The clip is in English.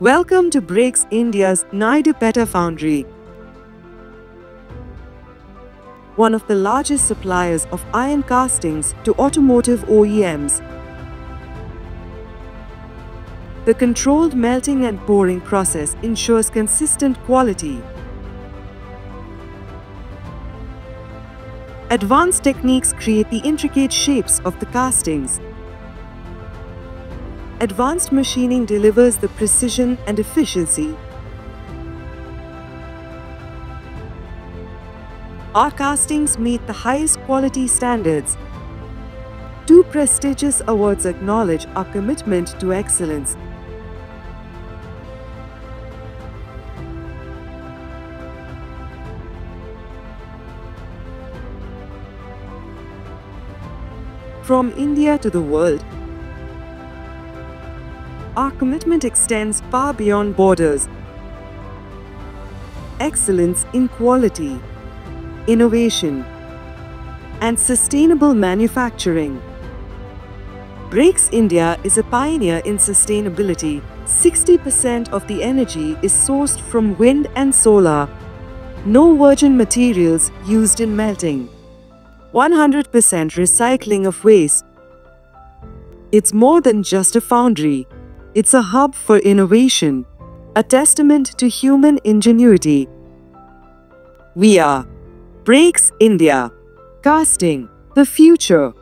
Welcome to Brakes India's Naidupeta Foundry. One of the largest suppliers of iron castings to automotive OEMs. The controlled melting and pouring process ensures consistent quality. Advanced techniques create the intricate shapes of the castings. Advanced machining delivers the precision and efficiency. Our castings meet the highest quality standards. Two prestigious awards acknowledge our commitment to excellence. From India to the world, our commitment extends far beyond borders. Excellence in quality, innovation, and sustainable manufacturing. Brakes India is a pioneer in sustainability. 60% of the energy is sourced from wind and solar. No virgin materials used in melting. 100% recycling of waste. It's more than just a foundry. It's a hub for innovation, a testament to human ingenuity. We are Brakes India, casting the future.